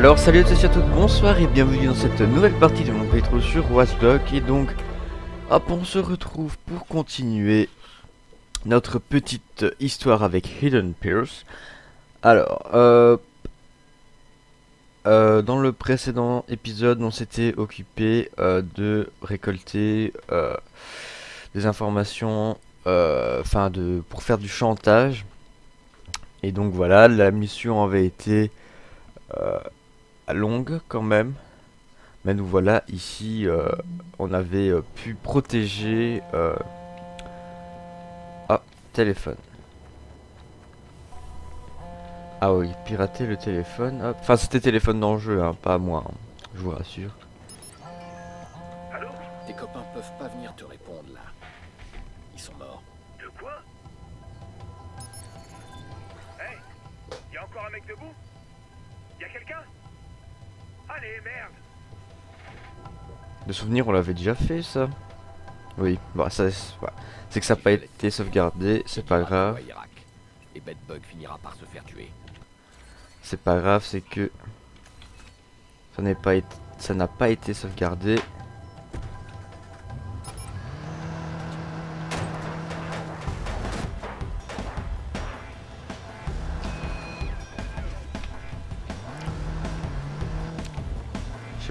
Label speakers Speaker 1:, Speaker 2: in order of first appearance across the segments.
Speaker 1: Alors salut à tous et à toutes, bonsoir et bienvenue dans cette nouvelle partie de mon playthrough sur Watchdog et donc hop on se retrouve pour continuer notre petite histoire avec Hidden Pierce. Alors euh, euh, dans le précédent épisode on s'était occupé euh, de récolter des informations pour faire du chantage et donc voilà la mission avait été longue quand même. Mais nous voilà ici, euh, on avait euh, pu protéger... euh, Ah, téléphone. Ah oui, pirater le téléphone. hop. Enfin, c'était téléphone dans le jeu, hein, pas moi, hein, je vous rassure.
Speaker 2: Tes copains peuvent pas venir te répondre là. Ils sont morts.
Speaker 3: De quoi Hey y a encore un mec debout? Y a quelqu'un? Allez, merde
Speaker 1: Le souvenir, on l'avait déjà fait, ça Oui, bah ça, c'est que ça n'a pas été sauvegardé, c'est pas grave.
Speaker 2: Ouais, Irak. Et Bedbug finira par se faire tuer.
Speaker 1: C'est pas grave, c'est que ça n'est pas été, ça n'a pas été sauvegardé.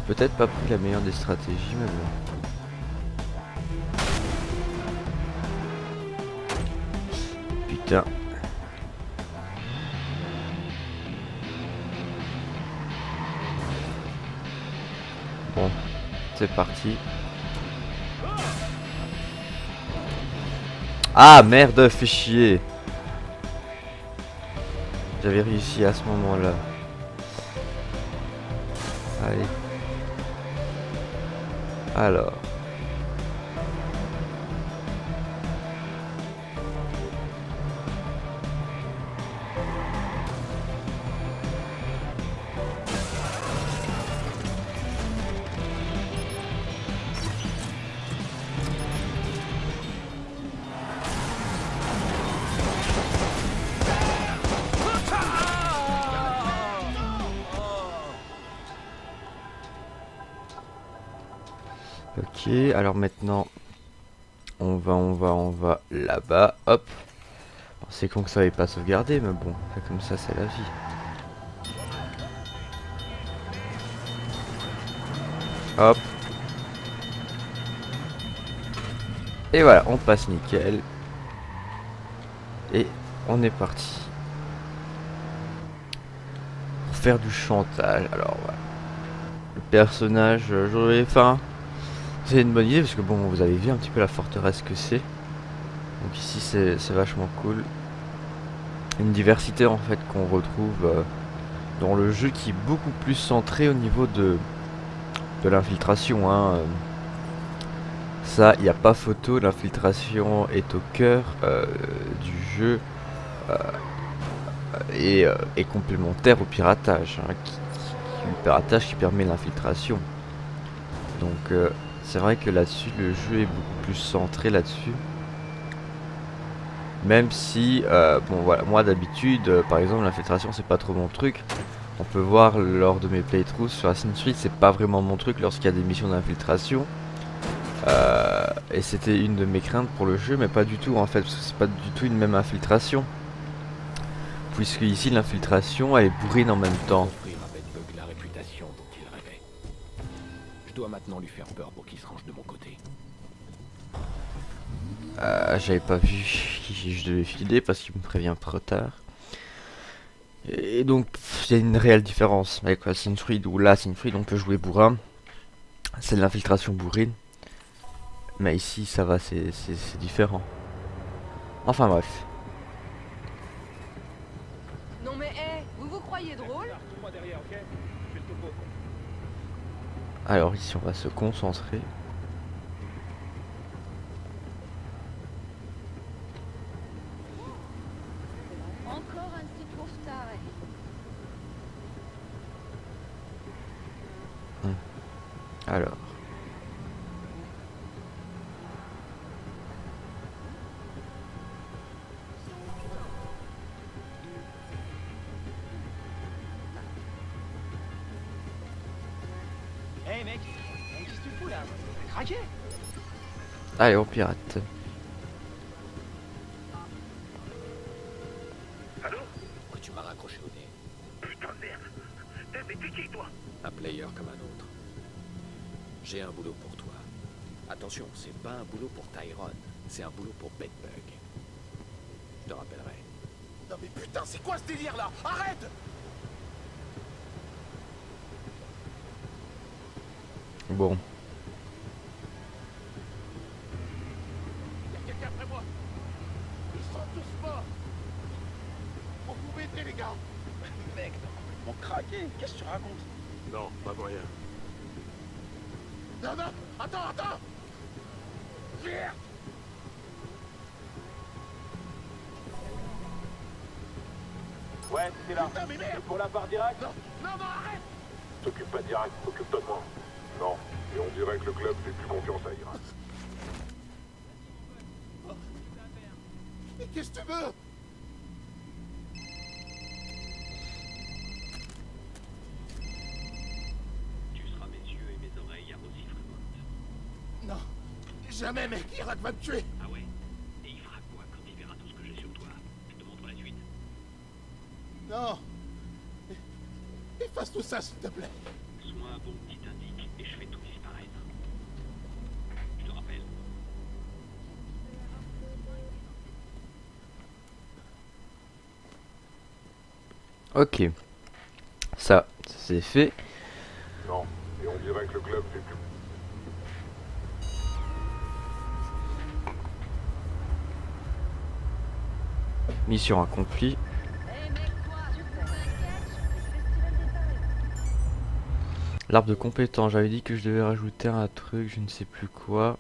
Speaker 1: Peut-être pas pris la meilleure des stratégies, mais bon. Putain. Bon, c'est parti. Ah merde, fais chier. J'avais réussi à ce moment-là. Allez. Alors. Ok, alors maintenant, on va, on va, on va là-bas, hop. C'est con que ça n'avait pas sauvegardé, mais bon, comme ça, c'est la vie. Hop. Et voilà, on passe nickel. Et on est parti. Pour faire du chantage, alors voilà. Le personnage, j'aurais faim. C'est une bonne idée parce que bon, vous avez vu un petit peu la forteresse que c'est. Donc ici c'est vachement cool. Une diversité en fait qu'on retrouve euh, dans le jeu qui est beaucoup plus centré au niveau de, de l'infiltration. Hein. Ça, il n'y a pas photo, l'infiltration est au cœur euh, du jeu euh, et est complémentaire au piratage. hein, le piratage qui permet l'infiltration. Donc c'est vrai que là-dessus, le jeu est beaucoup plus centré là-dessus. Même si, euh, bon voilà, moi d'habitude, euh, par exemple, l'infiltration c'est pas trop mon truc. On peut voir lors de mes playthroughs sur Assassin's Creed, c'est pas vraiment mon truc lorsqu'il y a des missions d'infiltration. Euh, et c'était une de mes craintes pour le jeu, mais pas du tout en fait, parce que c'est pas du tout une même infiltration. Puisque ici l'infiltration elle est bourrine en même temps.
Speaker 2: Dois maintenant lui faire peur pour qu'il se range de mon côté.
Speaker 1: Euh, J'avais pas vu qui je devais filer parce qu'il me prévient trop tard. Et donc, il y a une réelle différence avec Assassin's Creed où là, Creed, on peut jouer bourrin. C'est de l'infiltration bourrine. Mais ici, ça va, c'est c'est- c'est différent. Enfin bref.
Speaker 4: Non mais hé, vous vous croyez drôle?
Speaker 1: Alors ici, on va se concentrer. Allez, on pirate.
Speaker 3: Allô
Speaker 2: Pourquoi tu m'as raccroché au nez
Speaker 3: Putain de merde Mais t'es qui, toi
Speaker 2: Un player comme un autre. J'ai un boulot pour toi. Attention, c'est pas un boulot pour Tyrone, c'est un boulot pour Bedbug. Je te rappellerai.
Speaker 5: Non mais putain, c'est quoi ce délire là? Arrête
Speaker 1: Bon.
Speaker 5: Y'a quelqu'un après moi Ils sont tous morts Faut vous m'aider les gars Mec, t'as complètement craqué, qu'est-ce que tu racontes
Speaker 3: Non, pas pour rien.
Speaker 5: Non, non, attends, attends Merde
Speaker 3: Ouais, c'est là.
Speaker 5: Putain mais merde
Speaker 3: Pour la part direct
Speaker 5: Non, non, non, arrête
Speaker 3: T'occupe pas direct, occupe-toi de moi. Non, et on dirait que le club fait plus confiance à Irak.
Speaker 5: Mais qu'est-ce que tu veux?
Speaker 6: Tu seras mes yeux et mes oreilles à Rosie Fremont.
Speaker 5: Non, jamais mec, Irak va me tuer ça s'il te plaît
Speaker 6: Sois un bon petit indique et je fais tout disparaître. Je te rappelle.
Speaker 1: Ok. Ça, c'est fait.
Speaker 3: Non, et on dirait que le club fait plus...
Speaker 1: Mission accomplie. L'arbre de compétences. J'avais dit que je devais rajouter un truc, je ne sais plus quoi.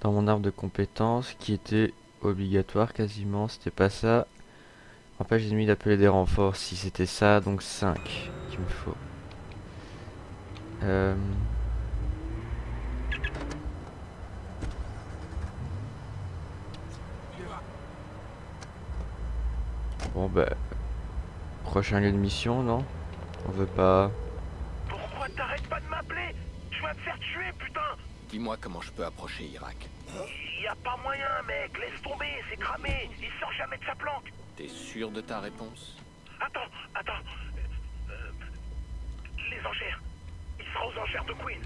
Speaker 1: Dans mon arbre de compétences, qui était obligatoire quasiment. C'était pas ça. Empêche les ennemis d'appeler des renforts. Si c'était ça, donc 5 qu'il me faut. Euh... Bon bah... Prochain lieu de mission, non? On veut pas...
Speaker 3: T'arrêtes pas de m'appeler Tu vas te faire tuer, putain
Speaker 2: Dis-moi comment je peux approcher Irak.
Speaker 3: Y a pas moyen, mec, laisse tomber, c'est cramé, il sort jamais de sa planque
Speaker 2: T'es sûr de ta réponse?
Speaker 3: Attends, attends. Euh, euh, les enchères. Il sera aux enchères de Queen.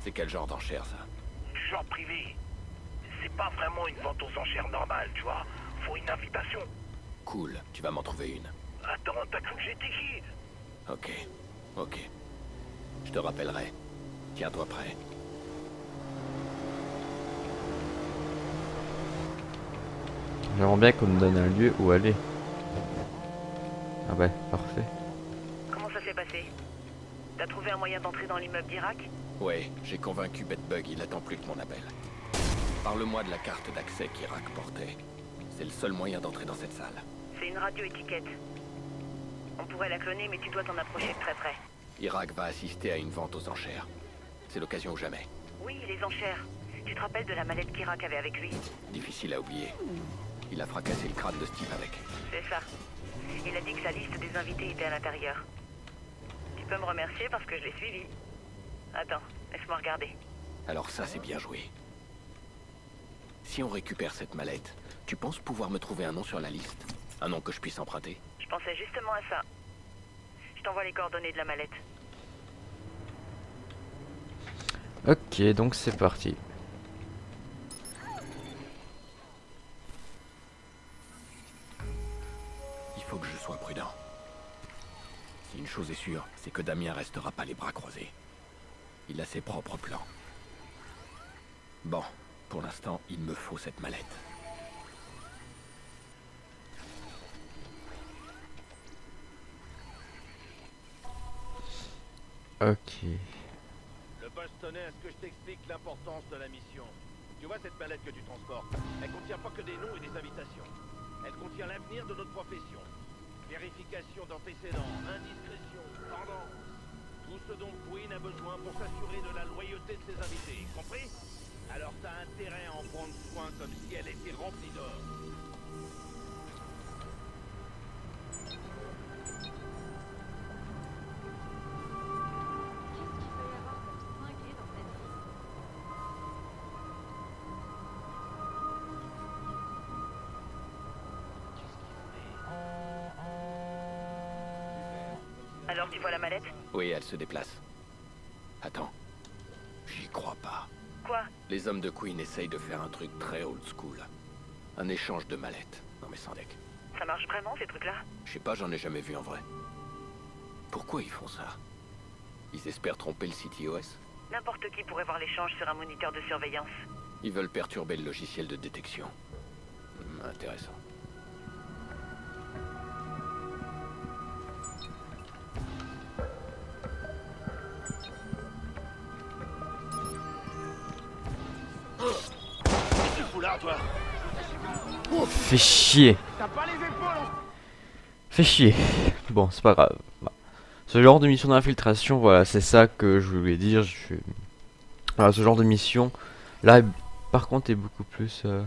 Speaker 2: C'est quel genre d'enchère ça?
Speaker 3: Du genre privé. C'est pas vraiment une vente aux enchères normale, tu vois. Faut une invitation.
Speaker 2: Cool, tu vas m'en trouver une.
Speaker 3: Attends, t'as cru que j'étais qui?
Speaker 2: Ok, ok. Je te rappellerai. Tiens-toi prêt.
Speaker 1: J'aimerais bien qu'on me donne un lieu où aller. Ah ouais, parfait.
Speaker 7: Comment ça s'est passé? T'as trouvé un moyen d'entrer dans l'immeuble d'Irak?
Speaker 2: Ouais, j'ai convaincu Bedbug, il attend plus que mon appel. Parle-moi de la carte d'accès qu'Irak portait. C'est le seul moyen d'entrer dans cette salle.
Speaker 7: C'est une radio étiquette. On pourrait la cloner, mais tu dois t'en approcher de très près.
Speaker 2: Irak va assister à une vente aux enchères. C'est l'occasion ou jamais.
Speaker 7: Oui, les enchères. Tu te rappelles de la mallette qu'Irak avait avec lui
Speaker 2: Difficile à oublier. Il a fracassé le crâne de Steve avec.
Speaker 7: C'est ça. Il a dit que sa liste des invités était à l'intérieur. Tu peux me remercier parce que je l'ai suivi. Attends, laisse-moi regarder.
Speaker 2: Alors ça, c'est bien joué. Si on récupère cette mallette, tu penses pouvoir me trouver un nom sur la liste? Un nom que je puisse emprunter?
Speaker 7: Je pensais justement à ça. Je t'envoie les coordonnées de la mallette.
Speaker 1: Ok, donc c'est parti.
Speaker 2: Il faut que je sois prudent. Si une chose est sûre, c'est que Damien restera pas les bras croisés. Il a ses propres plans. Bon, pour l'instant, il me faut cette mallette.
Speaker 1: Ok.
Speaker 8: Le Bostonais, est-ce que je t'explique l'importance de la mission? Tu vois cette mallette que tu transportes? Elle contient pas que des noms et des invitations. Elle contient l'avenir de notre profession. Vérification d'antécédents, indiscrétion, tendance. Tout ce dont Queen a besoin pour s'assurer de la loyauté de ses invités, compris? Alors t'as intérêt à en prendre soin comme si elle était remplie d'or.
Speaker 7: Alors tu vois la mallette?
Speaker 2: Oui, elle se déplace. Attends. J'y crois pas.
Speaker 7: Quoi?
Speaker 2: Les hommes de Queen essayent de faire un truc très old school. Un échange de mallettes. Non mais sans deck.
Speaker 7: Ça marche vraiment ces trucs-là?
Speaker 2: Je sais pas, j'en ai jamais vu en vrai. Pourquoi ils font ça? Ils espèrent tromper le CTOS
Speaker 7: N'importe qui pourrait voir l'échange sur un moniteur de surveillance.
Speaker 2: Ils veulent perturber le logiciel de détection. Hmm, intéressant.
Speaker 8: Toi
Speaker 1: Fais chier. Fais chier. Bon, c'est pas grave. Bah, Ce genre de mission d'infiltration, voilà, c'est ça que je voulais dire. Ce genre de mission, là, par contre, est beaucoup plus... euh,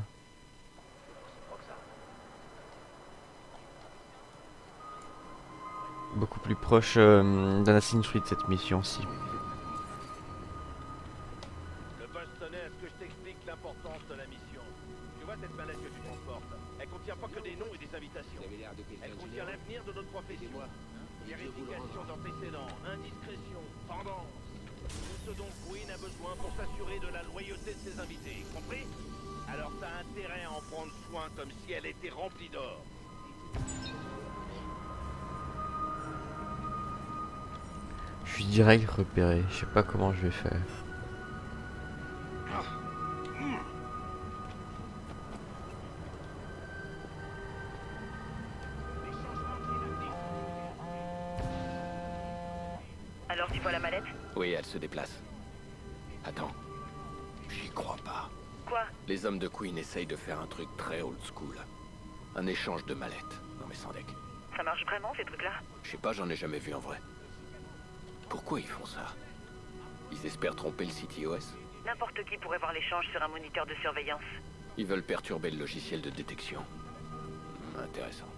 Speaker 1: Beaucoup plus proche euh, d'un Creed, cette mission-ci.
Speaker 8: S'assurer de la loyauté de ses invités, compris Alors t'as intérêt à en prendre soin comme si elle était remplie d'or.
Speaker 1: Je suis direct repéré. Je sais pas comment je vais faire.
Speaker 7: Alors tu vois la mallette?
Speaker 2: Oui, elle se déplace. Les hommes de Queen essayent de faire un truc très old school. Un échange de mallettes. Non mais sans deck.
Speaker 7: Ça marche vraiment ces trucs-là?
Speaker 2: Je sais pas, j'en ai jamais vu en vrai. Pourquoi ils font ça? Ils espèrent tromper le CTOS
Speaker 7: N'importe qui pourrait voir l'échange sur un moniteur de surveillance.
Speaker 2: Ils veulent perturber le logiciel de détection. Intéressant.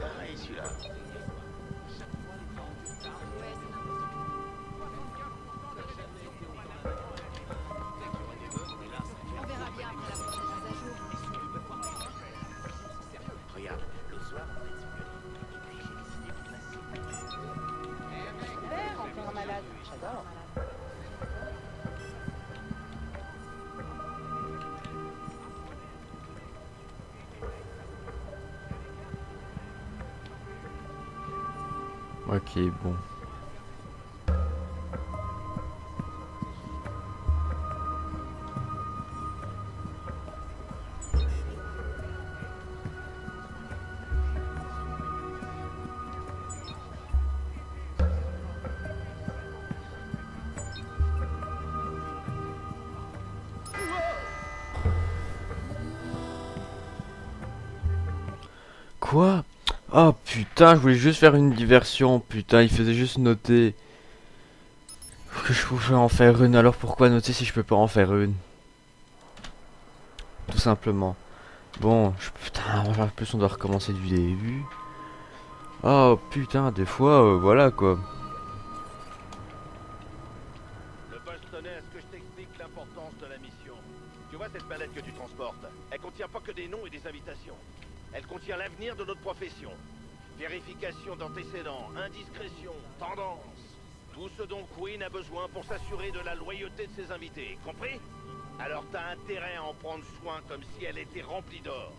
Speaker 5: Ah, et celui-là.
Speaker 1: Bon. Putain, je voulais juste faire une diversion. Putain, il faisait juste noter que je pouvais en faire une. Alors pourquoi noter si je peux pas en faire une? Tout simplement. Bon, je, putain, en plus on doit recommencer du début. Oh putain, des fois, euh, voilà quoi.
Speaker 8: Le Bostonais, est-ce que je t'explique l'importance de la mission? Tu vois cette mallette que tu transportes? Elle contient pas que des noms et des invitations. Elle contient l'avenir de notre profession. Vérification d'antécédents, indiscrétion, tendance. Tout ce dont Queen a besoin pour s'assurer de la loyauté de ses invités, compris? Alors t'as intérêt à en prendre soin comme si elle était remplie d'or.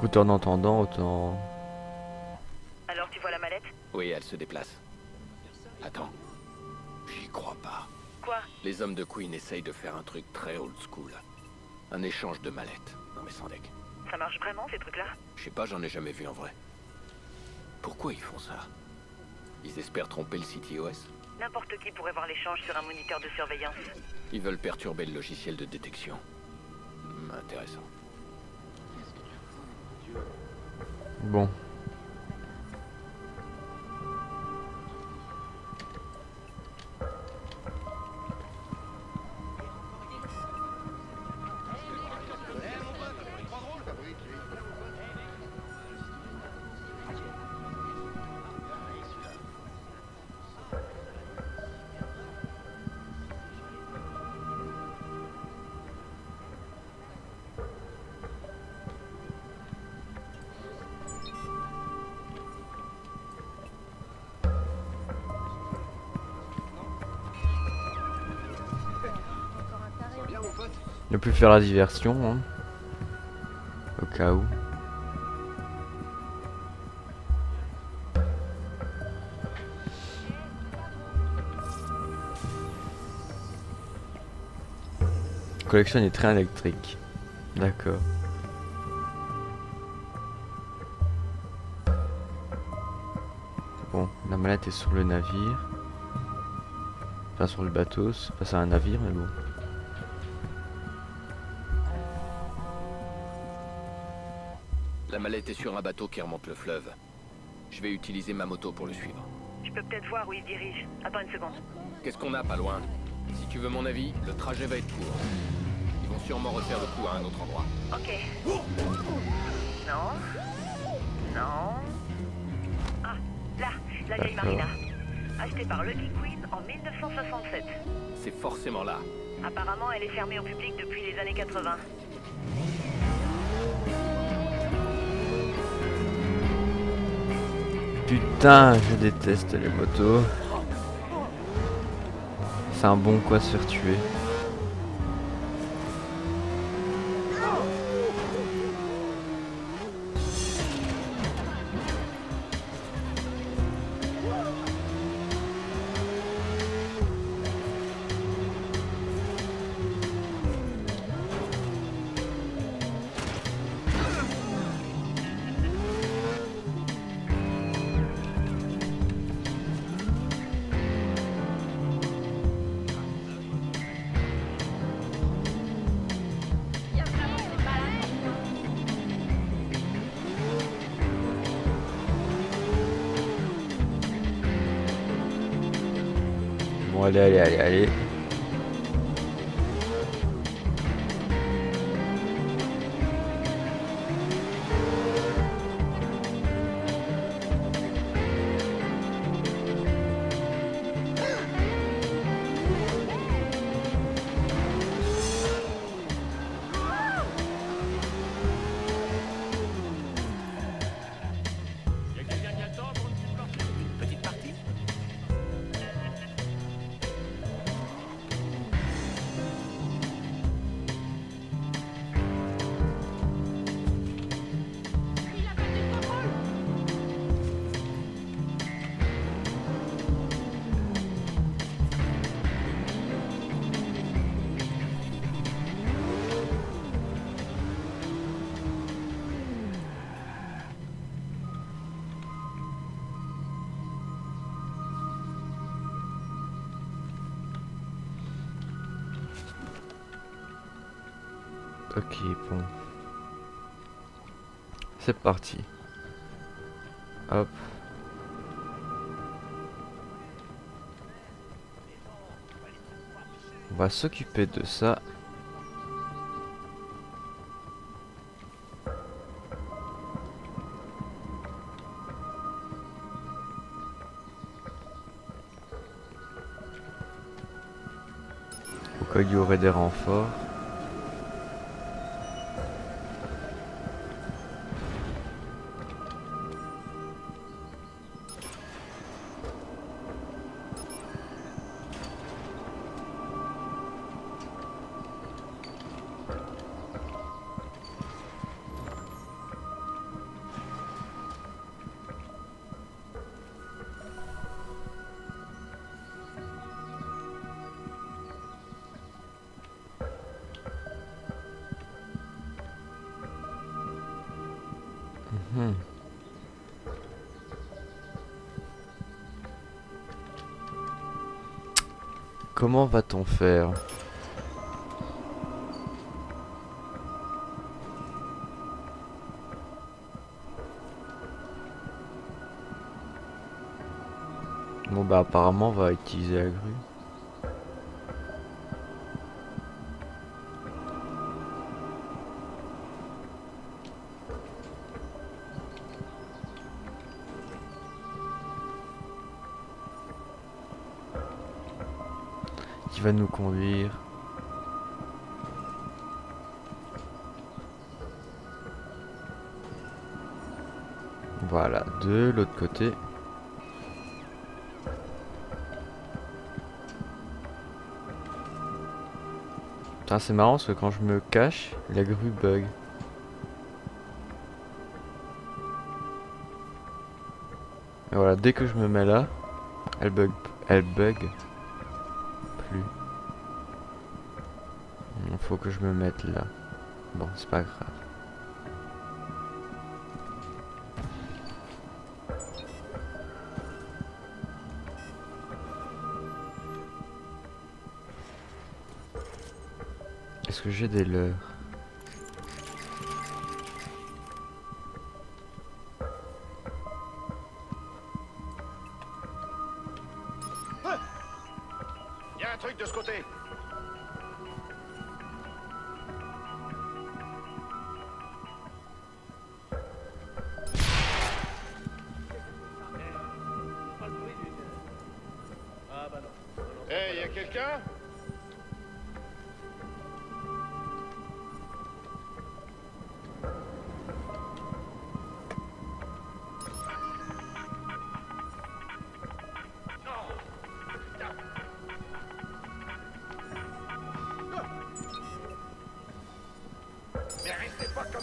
Speaker 1: Écoute, en entendant, autant.
Speaker 7: Alors tu vois la mallette?
Speaker 2: Oui, elle se déplace. Attends. J'y crois pas.
Speaker 7: Quoi?
Speaker 2: Les hommes de Queen essayent de faire un truc très old school. Un échange de mallettes. Non mais sans deck.
Speaker 7: Ça marche vraiment ces trucs-là?
Speaker 2: Je sais pas, j'en ai jamais vu en vrai. Pourquoi ils font ça? Ils espèrent tromper le CTOS
Speaker 7: N'importe qui pourrait voir l'échange sur un moniteur de surveillance.
Speaker 2: Ils veulent perturber le logiciel de détection. Hmm, Intéressant.
Speaker 1: Bon. Ne plus faire la diversion, hein. Au cas où. Collection des trains électriques. D'accord. Bon, la mallette est sur le navire. Enfin, sur le bateau. C'est pas ça un navire, mais bon.
Speaker 2: La mallette est sur un bateau qui remonte le fleuve. Je vais utiliser ma moto pour le suivre.
Speaker 7: Je peux peut-être voir où il se dirige. Attends une seconde.
Speaker 2: Qu'est-ce qu'on a pas loin? Si tu veux mon avis, le trajet va être court. Ils vont sûrement refaire le coup à un autre endroit.
Speaker 7: Ok. Non. Non. Ah, là, la vieille. Marina. Achetée par Lucky Queen en 1967.
Speaker 2: C'est forcément là.
Speaker 7: Apparemment, elle est fermée au public depuis les années 80.
Speaker 1: Putain, je déteste les motos. C'est un bon quoi se faire tuer. Bon, allez, allez, allez, Ok, bon. C'est parti. Hop. On va s'occuper de ça. Au cas où il y aurait des renforts. Comment va-t-on faire Bon bah apparemment on va utiliser la grue. Va nous conduire. Voilà, de l'autre côté. Putain, c'est marrant parce que quand je me cache, la grue bug. Et voilà, dès que je me mets là, elle bug, elle bug Il faut que je me mette là. Bon, c'est pas grave. Est-ce que j'ai des leurres?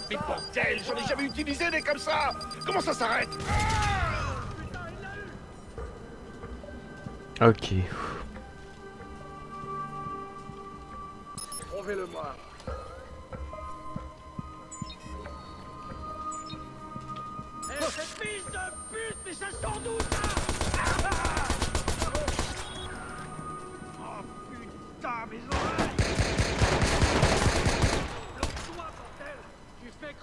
Speaker 8: Mais bordel, j'en ai jamais utilisé des comme ça Comment ça s'arrête?
Speaker 1: Ok.
Speaker 5: Trouvez-le-moi.
Speaker 9: Eh, cette fils de pute, mais ça sort d'où ça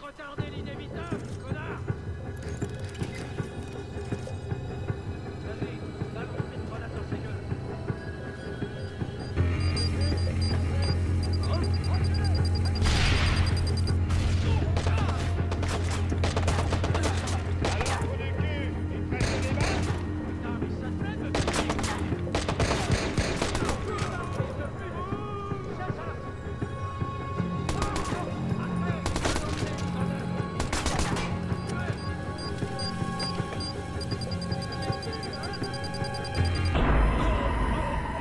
Speaker 9: retarder l'inévitable, connard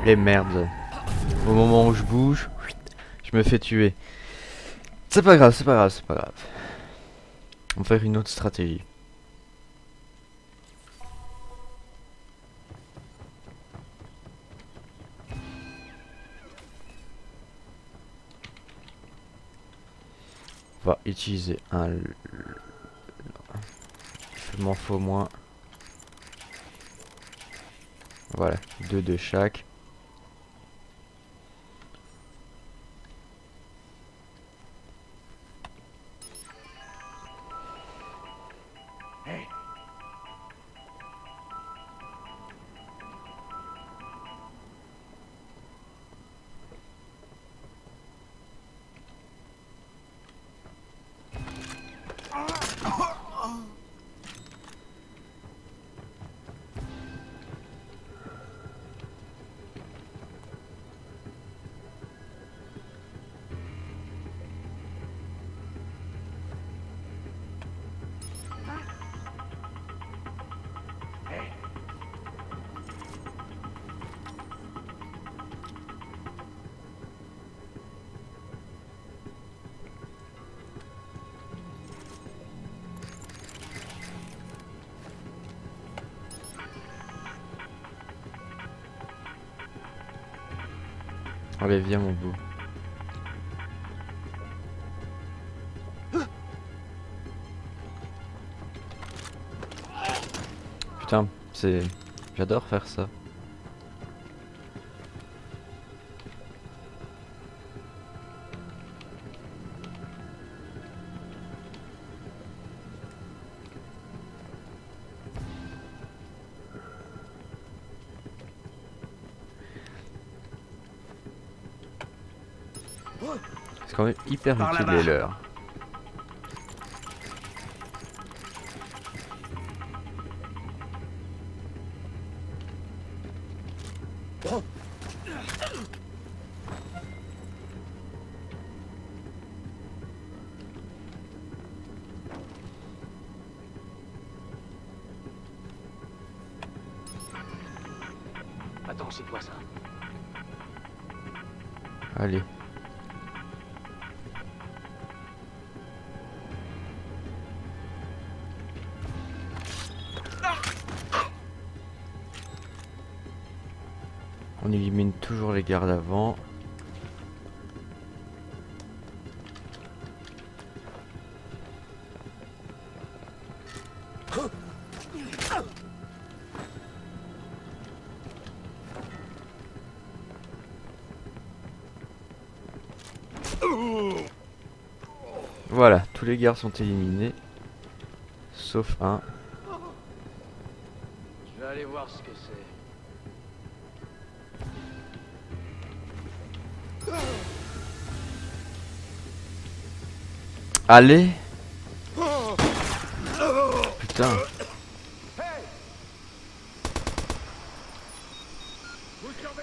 Speaker 1: Les merdes. Au moment où je bouge, je me fais tuer. C'est pas grave, c'est pas grave, c'est pas grave. On va faire une autre stratégie. On va utiliser un... Il m'en faut moins. Voilà, deux de chaque. Allez, viens mon bout. Putain, c'est... J'adore faire ça. Quand même hyper utile les leurs. Élimine toujours les gardes avant. Voilà, tous les gardes sont éliminés. Sauf un.
Speaker 9: Je vais aller voir ce que c'est.
Speaker 1: Allez Putain.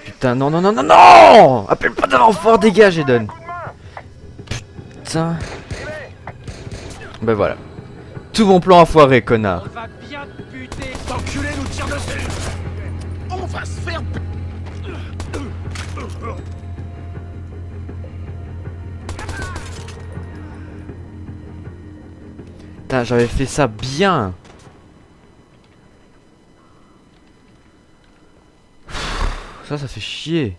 Speaker 1: Putain, non, non, non, non, non Appelle pas d'un renfort, dégage, Eden Putain. Ben voilà. Tout mon plan a foiré, connard.
Speaker 9: On va bien te buter.
Speaker 5: T'enculé nous tire dessus On va se faire...
Speaker 1: J'avais fait ça bien Ça, ça fait chier.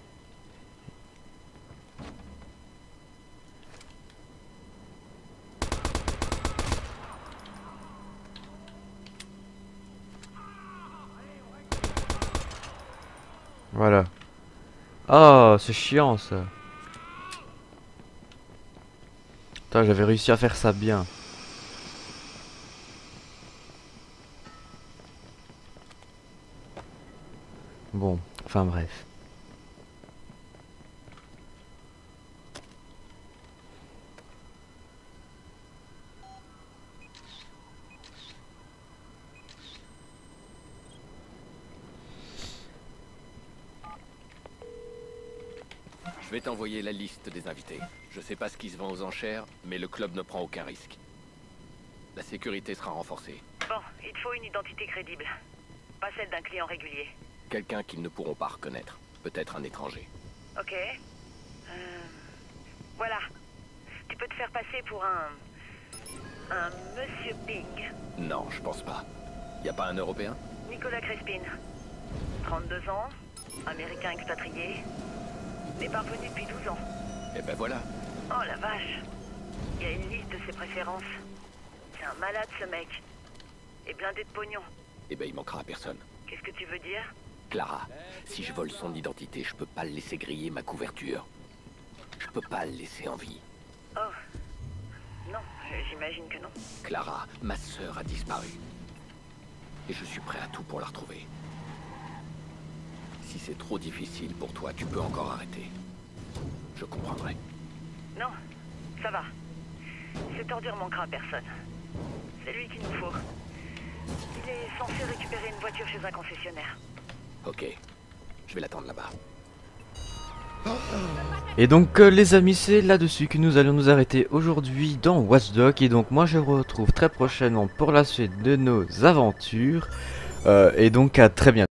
Speaker 1: Voilà. Oh, c'est chiant ça. J'avais réussi à faire ça bien. Bon, enfin bref.
Speaker 2: Je vais t'envoyer la liste des invités. Je sais pas ce qui se vend aux enchères, mais le club ne prend aucun risque. La sécurité sera renforcée.
Speaker 7: Bon, il te faut une identité crédible. Pas celle d'un client régulier.
Speaker 2: Quelqu'un qu'ils ne pourront pas reconnaître. Peut-être un étranger.
Speaker 7: Ok. Euh, Voilà. Tu peux te faire passer pour un... Un Monsieur Ping.
Speaker 2: Non, je pense pas. Y a pas un Européen?
Speaker 7: Nicolas Crespin. 32 ans, américain expatrié, n'est pas revenu depuis 12 ans.
Speaker 2: Eh ben voilà.
Speaker 7: Oh la vache. Il y a une liste de ses préférences. C'est un malade ce mec. Et blindé de pognon.
Speaker 2: Eh ben il manquera à personne.
Speaker 7: Qu'est-ce que tu veux dire?
Speaker 2: Clara, si je vole son identité, je peux pas le laisser griller ma couverture. Je peux pas le laisser en vie.
Speaker 7: Oh. Non, j'imagine que non.
Speaker 2: Clara, ma sœur a disparu. Et je suis prêt à tout pour la retrouver. Si c'est trop difficile pour toi, tu peux encore arrêter. Je comprendrai.
Speaker 7: Non, ça va. Cet ordure manquera à personne. C'est lui qu'il nous faut. Il est censé récupérer une voiture chez un concessionnaire.
Speaker 2: Ok. Je vais l'attendre là-bas.
Speaker 1: Et donc euh, les amis c'est là-dessus que nous allons nous arrêter aujourd'hui dans Watch Dogs Et donc moi je vous retrouve très prochainement pour la suite de nos aventures Euh, Et donc à très bientôt